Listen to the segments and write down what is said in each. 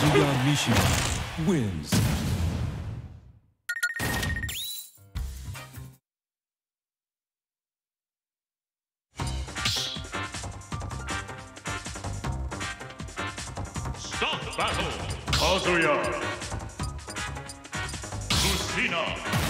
Kazuya Mishima wins. Stop battle! Kazuya! Lucina!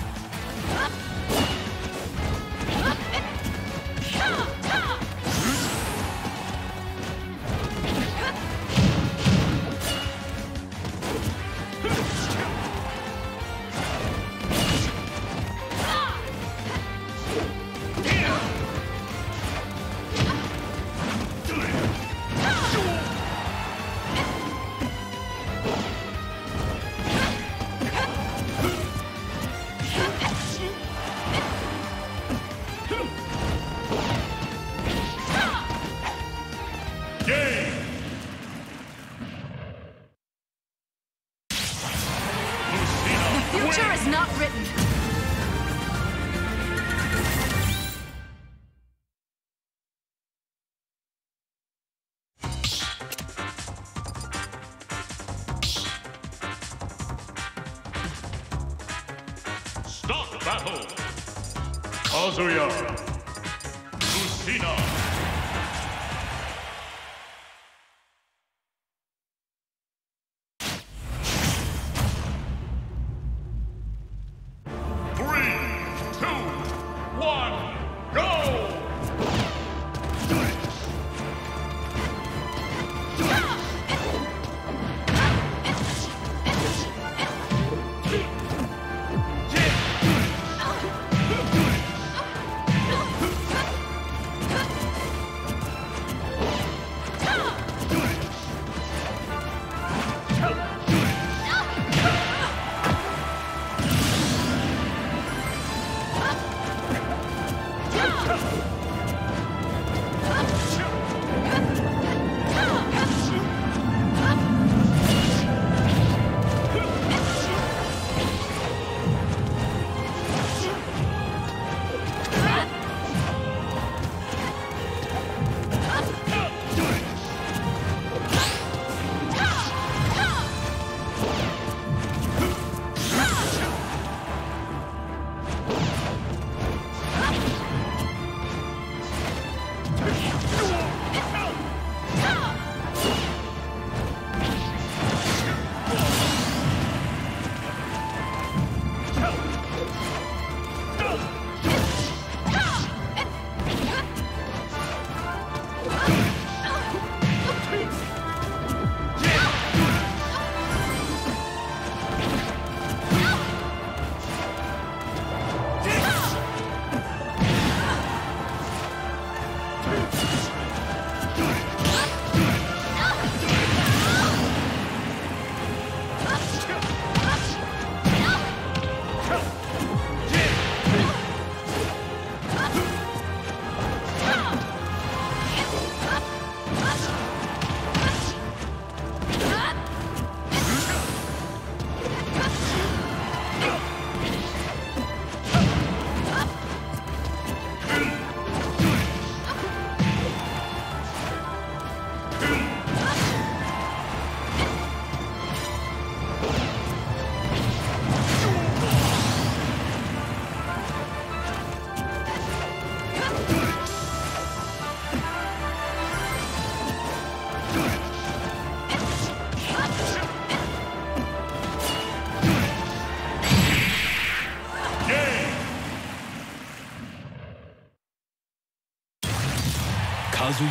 No.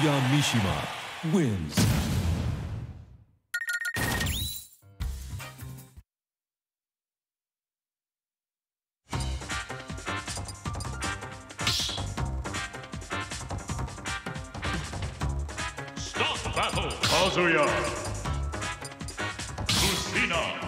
Kazuya Mishima wins. Stop battle. Kazuya. Lucina.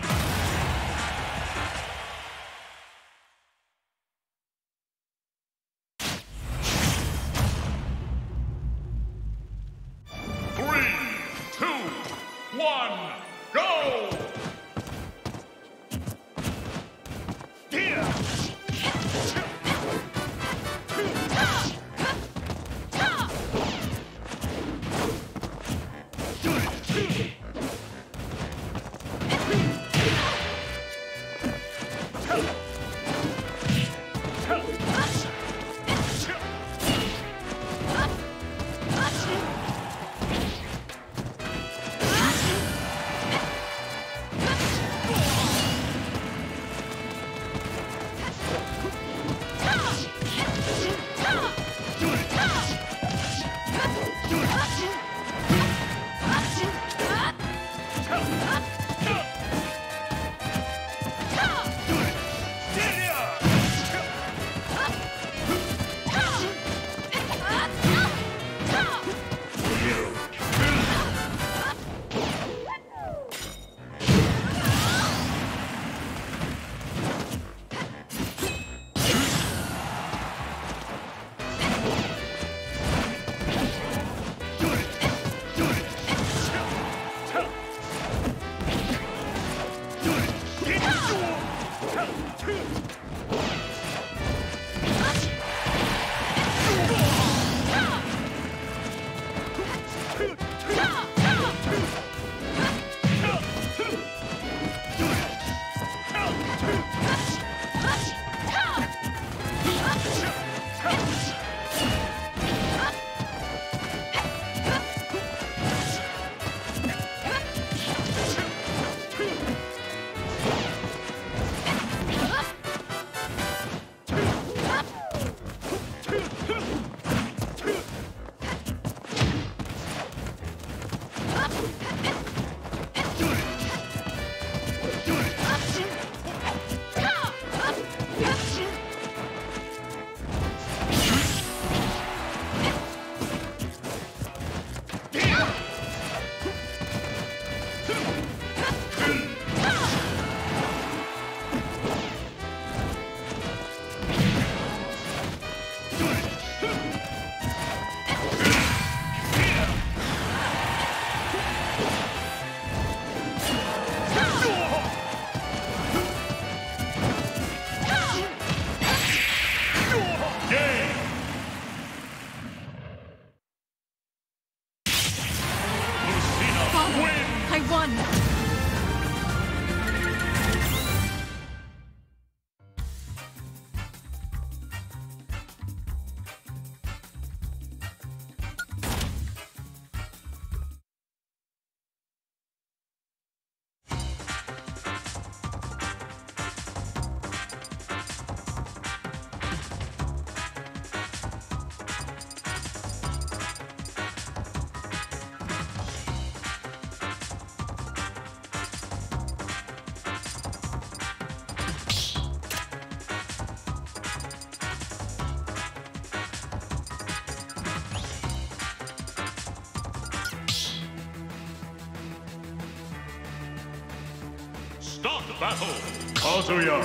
Start battle. Kazuya.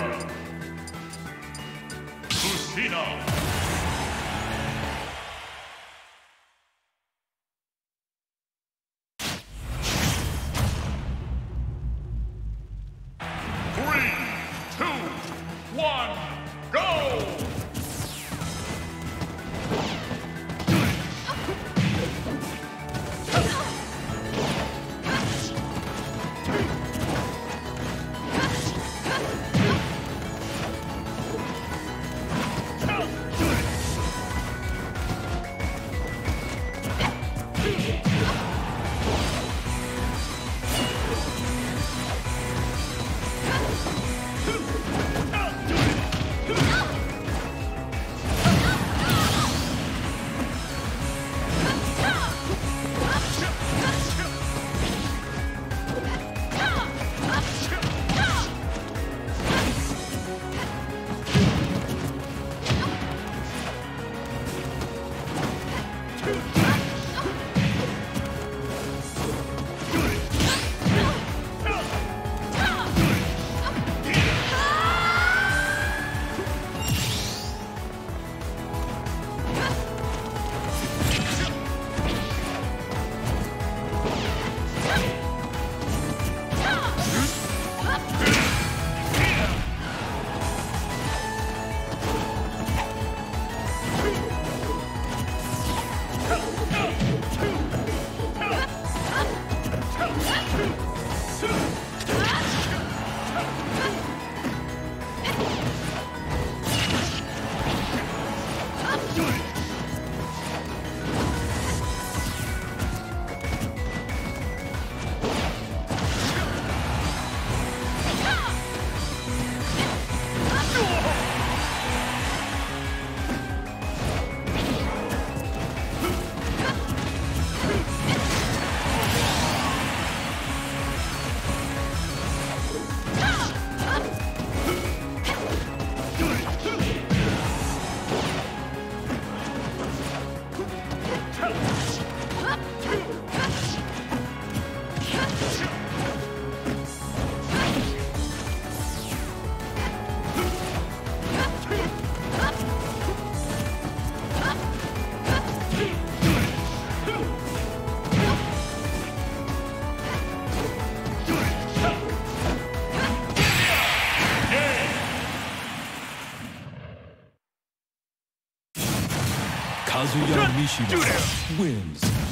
Lucina. Kazuya Mishima wins.